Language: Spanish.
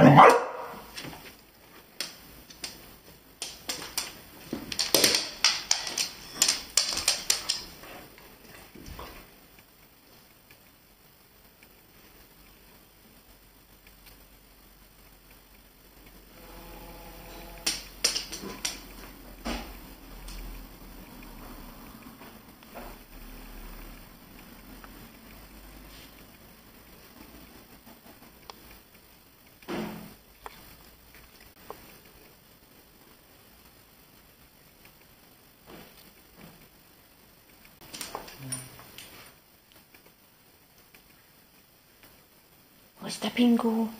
Hello? Mr. Pingu.